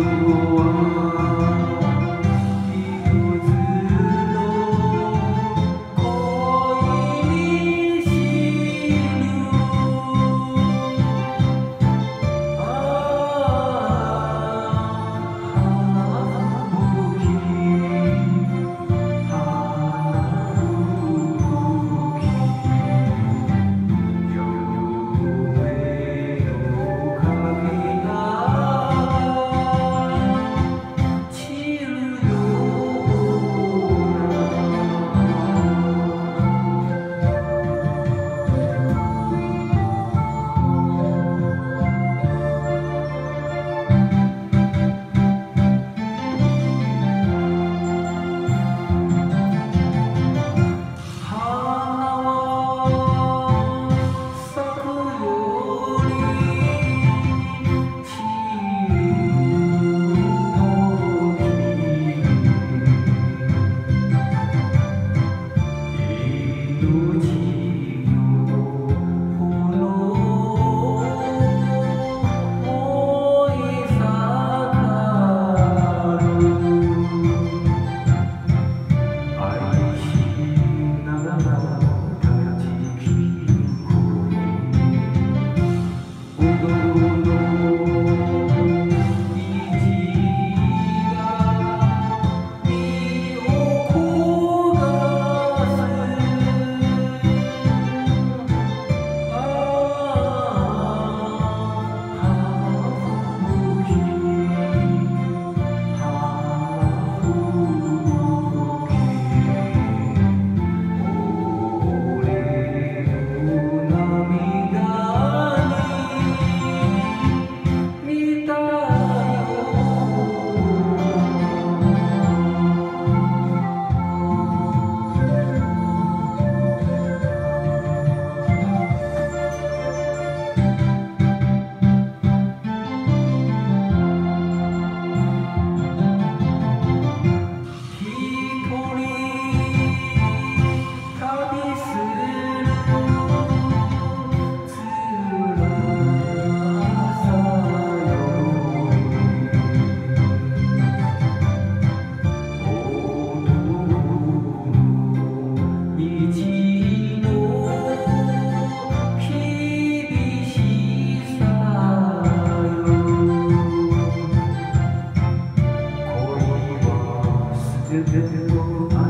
Guru to build